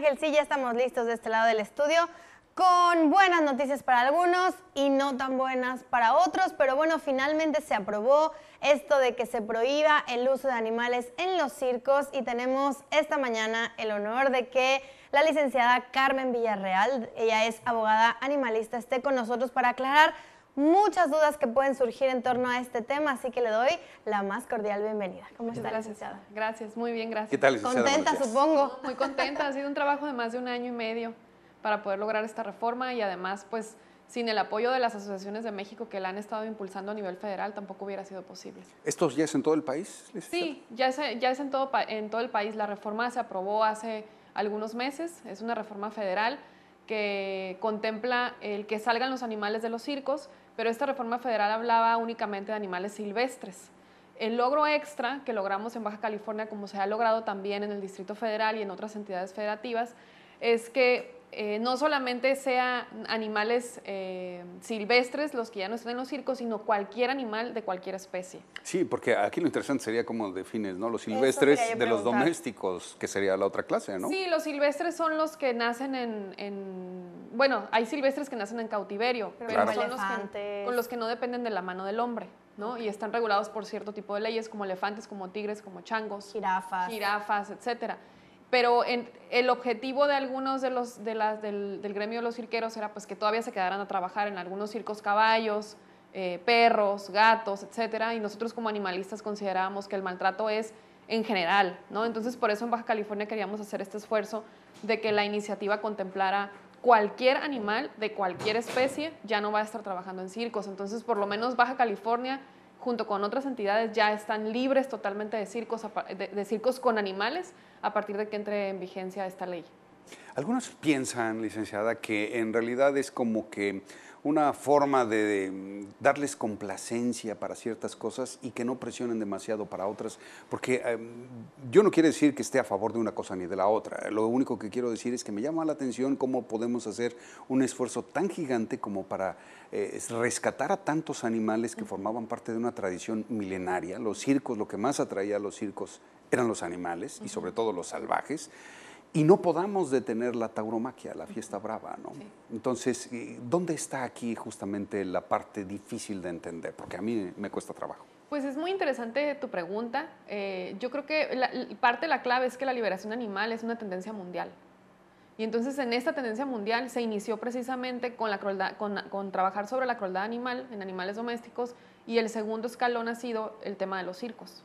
Ángel, sí, ya estamos listos de este lado del estudio con buenas noticias para algunos y no tan buenas para otros, pero bueno, finalmente se aprobó esto de que se prohíba el uso de animales en los circos y tenemos esta mañana el honor de que la licenciada Carmen Villarreal, ella es abogada animalista, esté con nosotros para aclarar muchas dudas que pueden surgir en torno a este tema, así que le doy la más cordial bienvenida. ¿Cómo está, gracias, licenciada? Gracias, muy bien, gracias. ¿Qué tal, licenciada? Contenta, supongo. Muy contenta, ha sido un trabajo de más de un año y medio para poder lograr esta reforma y además, pues, sin el apoyo de las asociaciones de México que la han estado impulsando a nivel federal, tampoco hubiera sido posible. ¿Esto ya es en todo el país? Licenciada? Sí, ya es, ya es en, todo, en todo el país. La reforma se aprobó hace algunos meses, es una reforma federal que contempla el que salgan los animales de los circos, pero esta reforma federal hablaba únicamente de animales silvestres. El logro extra que logramos en Baja California, como se ha logrado también en el Distrito Federal y en otras entidades federativas, es que eh, no solamente sean animales eh, silvestres los que ya no están en los circos, sino cualquier animal de cualquier especie. Sí, porque aquí lo interesante sería cómo defines, ¿no? Los silvestres de los domésticos, que sería la otra clase, ¿no? Sí, los silvestres son los que nacen en, bueno, hay silvestres que nacen en cautiverio, pero, son los que, con los que no dependen de la mano del hombre. ¿no? Y están regulados por cierto tipo de leyes, como elefantes, como tigres, como changos, jirafas, jirafas etcétera pero el objetivo de algunos de los del, gremio de los cirqueros era pues que todavía se quedaran a trabajar en algunos circos caballos, eh, perros, gatos, etcétera, y nosotros como animalistas considerábamos que el maltrato es en general, ¿no? Entonces por eso en Baja California queríamos hacer este esfuerzo de que la iniciativa contemplara cualquier animal de cualquier especie ya no va a estar trabajando en circos, entonces por lo menos Baja California junto con otras entidades ya están libres totalmente de circos, de circos con animales a partir de que entre en vigencia esta ley. Algunos piensan, licenciada, que en realidad es como que una forma de, darles complacencia para ciertas cosas y que no presionen demasiado para otras, porque em, yo no quiero decir que esté a favor de una cosa ni de la otra, lo único que quiero decir es que me llama la atención cómo podemos hacer un esfuerzo tan gigante como para eh, rescatar a tantos animales que formaban parte de una tradición milenaria, los circos, lo que más atraía a los circos eran los animales y sobre todo los salvajes, y no podamos detener la tauromaquia, la fiesta brava, ¿no? Entonces, ¿dónde está aquí justamente la parte difícil de entender? Porque a mí me cuesta trabajo. Pues es muy interesante tu pregunta. Eh, yo creo que parte de la clave es que la liberación animal es una tendencia mundial. Y entonces en esta tendencia mundial se inició precisamente con, la con, con trabajar sobre la crueldad animal en animales domésticos y el segundo escalón ha sido el tema de los circos.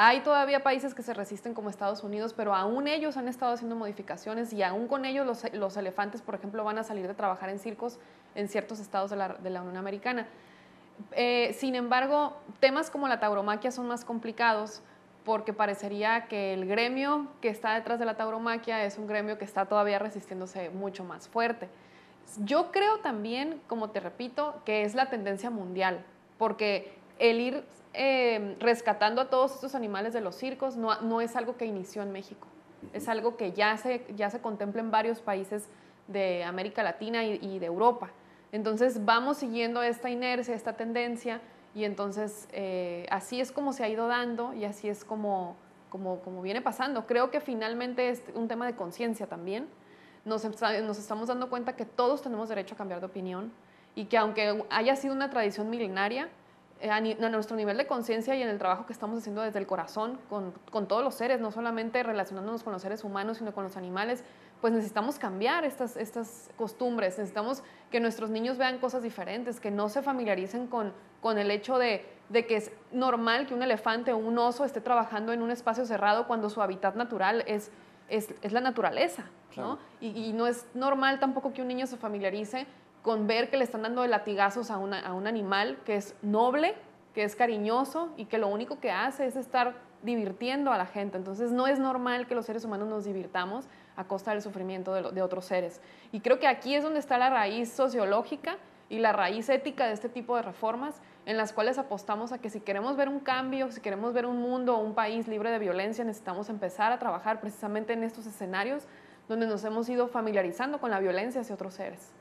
Hay todavía países que se resisten como Estados Unidos, pero aún ellos han estado haciendo modificaciones y aún con ellos los, elefantes, por ejemplo, van a salir de trabajar en circos en ciertos estados de la, Unión Americana. Eh, sin embargo, temas como la tauromaquia son más complicados porque parecería que el gremio que está detrás de la tauromaquia es un gremio que está todavía resistiéndose mucho más fuerte. Yo creo también, como te repito, que es la tendencia mundial, porque el ir Em, rescatando a todos estos animales de los circos no, no, es algo que inició en México, es algo que ya se, ya se contempla en varios países de América Latina y, de Europa. Entonces vamos siguiendo esta inercia, esta tendencia, y entonces eh, así es como se ha ido dando y así es como, como, como, viene pasando. Creo que finalmente es un tema de conciencia también. Nos, nos estamos dando cuenta que todos tenemos derecho a cambiar de opinión y que aunque haya sido una tradición milenaria, a, nuestro nivel de conciencia y en el trabajo que estamos haciendo desde el corazón con, con, todos los seres, no solamente relacionándonos con los seres humanos, sino con los animales, pues necesitamos cambiar estas, estas costumbres, necesitamos que nuestros niños vean cosas diferentes, que no se familiaricen con, con el hecho de, de que es normal que un elefante o un oso esté trabajando en un espacio cerrado cuando su hábitat natural es, es, es la naturaleza, ¿no? Y, y no es normal tampoco que un niño se familiarice con ver que le están dando latigazos a, un animal que es noble, que es cariñoso y que lo único que hace es estar divirtiendo a la gente. Entonces no es normal que los seres humanos nos divirtamos a costa del sufrimiento de, de, otros seres. Y creo que aquí es donde está la raíz sociológica y la raíz ética de este tipo de reformas, en las cuales apostamos a que si queremos ver un cambio, si queremos ver un mundo o un país libre de violencia, necesitamos empezar a trabajar precisamente en estos escenarios donde nos hemos ido familiarizando con la violencia hacia otros seres.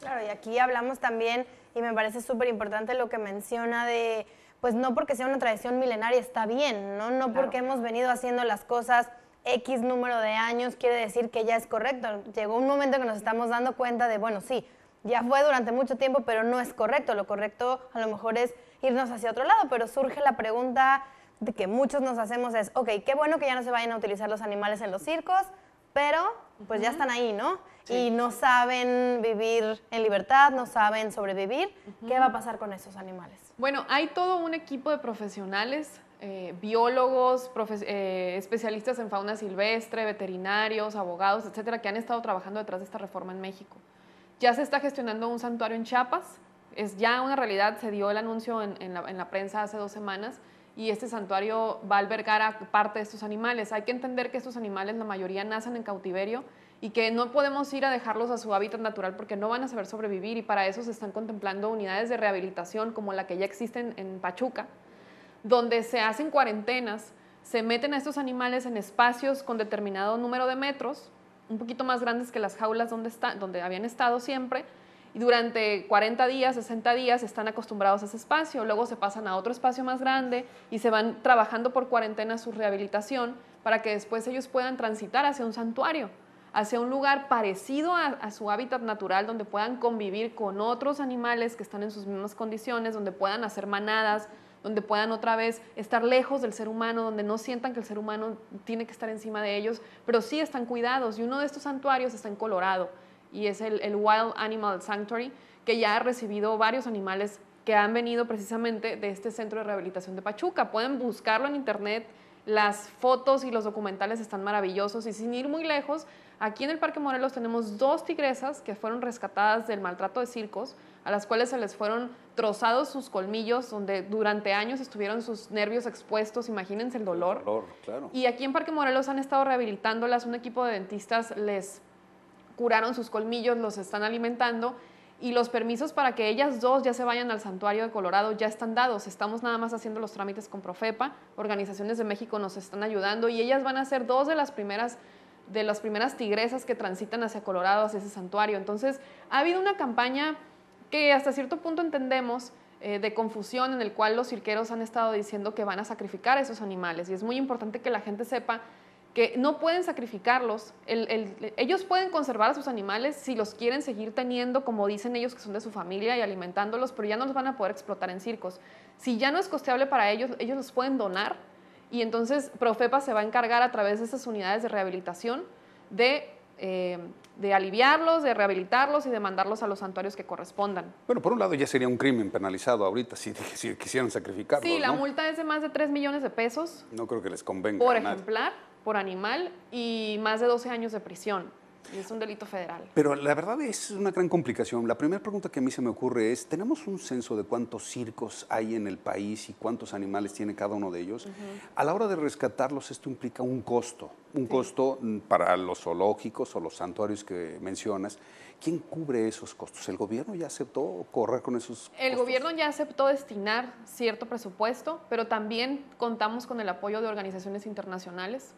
Claro, y aquí hablamos también, y me parece súper importante lo que menciona de, pues no porque sea una tradición milenaria está bien, ¿no? No porque hemos venido haciendo las cosas X número de años quiere decir que ya es correcto. Llegó un momento que nos estamos dando cuenta de, bueno, sí, ya fue durante mucho tiempo, pero no es correcto. Lo correcto a lo mejor es irnos hacia otro lado, pero surge la pregunta de que muchos nos hacemos es, ok, qué bueno que ya no se vayan a utilizar los animales en los circos, pero pues ya están ahí, ¿no? Y no saben vivir en libertad, no saben sobrevivir. ¿Qué va a pasar con esos animales? Bueno, hay todo un equipo de profesionales, eh, biólogos, eh, especialistas en fauna silvestre, veterinarios, abogados, etcétera, que han estado trabajando detrás de esta reforma en México. Ya se está gestionando un santuario en Chiapas, es ya una realidad, se dio el anuncio en, la, en la prensa hace dos semanas y este santuario va a albergar a parte de estos animales. Hay que entender que estos animales, la mayoría, nacen en cautiverio y que no podemos ir a dejarlos a su hábitat natural porque no van a saber sobrevivir y para eso se están contemplando unidades de rehabilitación como la que ya existen en Pachuca, donde se hacen cuarentenas, se meten a estos animales en espacios con determinado número de metros, un poquito más grandes que las jaulas donde, está, donde habían estado siempre, y durante 40 días, 60 días están acostumbrados a ese espacio, luego se pasan a otro espacio más grande y se van trabajando por cuarentena su rehabilitación para que después ellos puedan transitar hacia un santuario, hacia un lugar parecido a, su hábitat natural donde puedan convivir con otros animales que están en sus mismas condiciones, donde puedan hacer manadas, donde puedan otra vez estar lejos del ser humano, donde no sientan que el ser humano tiene que estar encima de ellos, pero sí están cuidados. Y uno de estos santuarios está en Colorado y es el, Wild Animal Sanctuary, que ya ha recibido varios animales que han venido precisamente de este centro de rehabilitación de Pachuca. Pueden buscarlo en internet, las fotos y los documentales están maravillosos y sin ir muy lejos, aquí en el Parque Morelos tenemos dos tigresas que fueron rescatadas del maltrato de circos, a las cuales se les fueron trozados sus colmillos, donde durante años estuvieron sus nervios expuestos, imagínense el dolor. El dolor claro. Y aquí en Parque Morelos han estado rehabilitándolas, un equipo de dentistas les curaron sus colmillos, los están alimentando y los permisos para que ellas dos ya se vayan al santuario de Colorado ya están dados. Estamos nada más haciendo los trámites con Profepa, organizaciones de México nos están ayudando y ellas van a ser dos de las primeras de las primeras tigresas que transitan hacia Colorado, hacia ese santuario. Entonces, ha habido una campaña que hasta cierto punto entendemos eh, de confusión en el cual los cirqueros han estado diciendo que van a sacrificar a esos animales. Y es muy importante que la gente sepa que no pueden sacrificarlos. ellos pueden conservar a sus animales si los quieren seguir teniendo, como dicen ellos que son de su familia y alimentándolos, pero ya no los van a poder explotar en circos. Si ya no es costeable para ellos, ellos los pueden donar y entonces Profepa se va a encargar a través de esas unidades de rehabilitación de, eh, de aliviarlos, de rehabilitarlos y de mandarlos a los santuarios que correspondan. Bueno, por un lado ya sería un crimen penalizado ahorita si, si quisieran sacrificarlos. Sí, la multa es de más de 3 millones de pesos. No creo que les convenga. Por ejemplar por animal y más de 12 años de prisión. Y es un delito federal. Pero la verdad es una gran complicación. La primera pregunta que a mí se me ocurre es, ¿tenemos un censo de cuántos circos hay en el país y cuántos animales tiene cada uno de ellos? A la hora de rescatarlos, esto implica un costo, un costo mm, para los zoológicos o los santuarios que mencionas. ¿Quién cubre esos costos? ¿El gobierno ya aceptó correr con esos El gobierno ya aceptó destinar cierto presupuesto, pero también contamos con el apoyo de organizaciones internacionales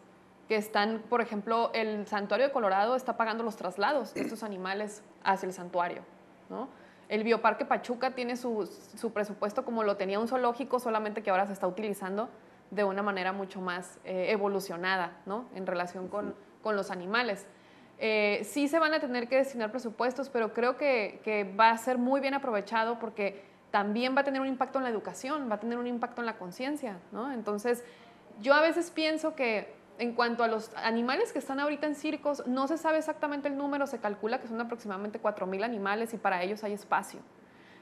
que están, por ejemplo, el santuario de Colorado está pagando los traslados de estos animales hacia el santuario, ¿no? El Bioparque Pachuca tiene su, presupuesto como lo tenía un zoológico, solamente que ahora se está utilizando de una manera mucho más eh, evolucionada, ¿no? En relación con, los animales. Eh, sí se van a tener que destinar presupuestos, pero creo que, que va a ser muy bien aprovechado porque también va a tener un impacto en la educación, va a tener un impacto en la conciencia, ¿no? Entonces, yo a veces pienso que en cuanto a los animales que están ahorita en circos, no se sabe exactamente el número, se calcula que son aproximadamente 4.000 animales y para ellos hay espacio.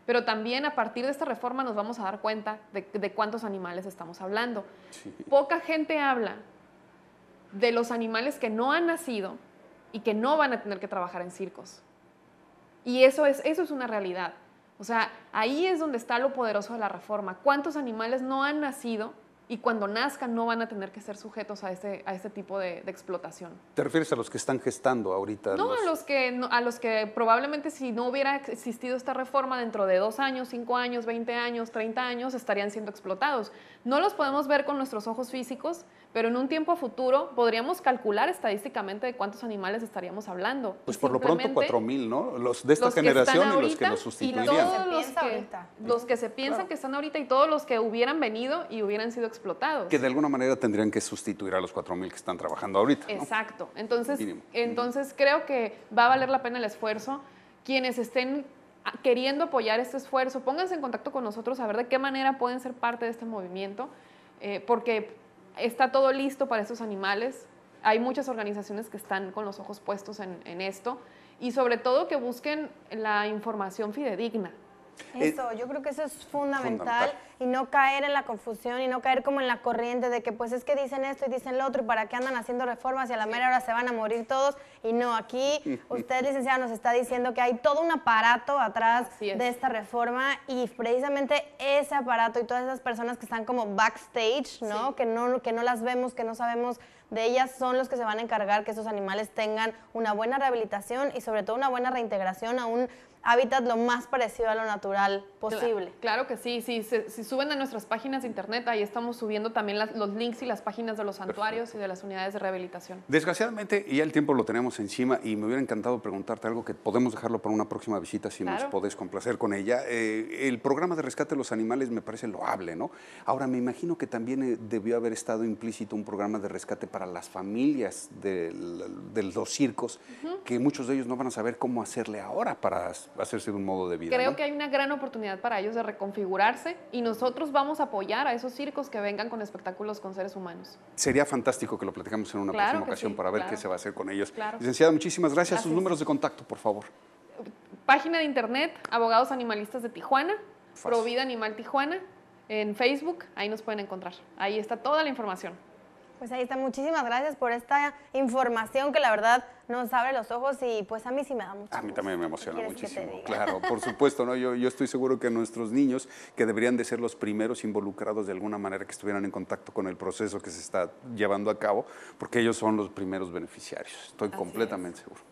Pero también a partir de esta reforma nos vamos a dar cuenta de, cuántos animales estamos hablando. Poca gente habla de los animales que no han nacido y que no van a tener que trabajar en circos. Y eso es, eso es una realidad. O sea, ahí es donde está lo poderoso de la reforma. ¿Cuántos animales no han nacido y cuando nazcan no van a tener que ser sujetos a este, a este tipo de, explotación. ¿Te refieres a los que están gestando ahorita? No, A, los que, a los que probablemente si no hubiera existido esta reforma dentro de dos años, cinco años, veinte años, treinta años, estarían siendo explotados. No los podemos ver con nuestros ojos físicos, pero en un tiempo futuro podríamos calcular estadísticamente de cuántos animales estaríamos hablando. Pues Y por lo pronto simplemente 4.000, ¿no? Los de esta los generación y los que nos y sustituirían. todos Se los que, ahorita. los que se piensan Claro. que están ahorita y todos los que hubieran venido y hubieran sido explotados. Que de alguna manera tendrían que sustituir a los 4.000 que están trabajando ahorita. ¿no? Exacto. Entonces, Mínimo. entonces creo que va a valer la pena el esfuerzo. Quienes estén queriendo apoyar este esfuerzo, pónganse en contacto con nosotros a ver de qué manera pueden ser parte de este movimiento, eh, porque está todo listo para estos animales. Hay muchas organizaciones que están con los ojos puestos en, en esto y sobre todo que busquen la información fidedigna. Eh, Eso, yo creo que eso es fundamental, Fundamental. y no caer en la confusión y no caer como en la corriente de que pues es que dicen esto y dicen lo otro y para qué andan haciendo reformas y a la mera hora se van a morir todos y no, aquí usted licenciado nos está diciendo que hay todo un aparato atrás es. de esta reforma y precisamente ese aparato y todas esas personas que están como backstage, ¿no? Sí. Que no que no las vemos, que no sabemos de ellas son los que se van a encargar que esos animales tengan una buena rehabilitación y sobre todo una buena reintegración a un hábitat lo más parecido a lo natural posible. Cla- Claro que sí, sí, se- si suben a nuestras páginas de internet, ahí estamos subiendo también las- los links y las páginas de los santuarios y de las unidades de rehabilitación. Desgraciadamente, ya el tiempo lo tenemos encima y me hubiera encantado preguntarte algo que podemos dejarlo para una próxima visita si nos podés complacer con ella. Eh, el programa de rescate de los animales me parece loable, ¿no? Ahora, me imagino que también eh, debió haber estado implícito un programa de rescate para las familias del- de, los circos, que muchos de ellos no van a saber cómo hacerle ahora para hacerse de un modo de vida. Creo ¿no? que hay una gran oportunidad para ellos de reconfigurarse y nosotros vamos a apoyar a esos circos que vengan con espectáculos con seres humanos. Sería fantástico que lo platicamos en una Claro próxima ocasión sí, para ver claro. qué se va a hacer con ellos. Claro. Licenciada, muchísimas gracias. Sus números de contacto, por favor. Página de internet, Abogados Animalistas de Tijuana, Fácil. Provida Animal Tijuana, en Facebook, ahí nos pueden encontrar. Ahí está toda la información. Pues ahí está, muchísimas gracias por esta información que la verdad nos abre los ojos y pues a mí sí me da mucho A mí también me ¿Qué emociona muchísimo. Claro, por supuesto, ¿no? Yo, yo estoy seguro que nuestros niños, que deberían de ser los primeros involucrados de alguna manera, que estuvieran en contacto con el proceso que se está llevando a cabo, porque ellos son los primeros beneficiarios. Estoy Así completamente seguro.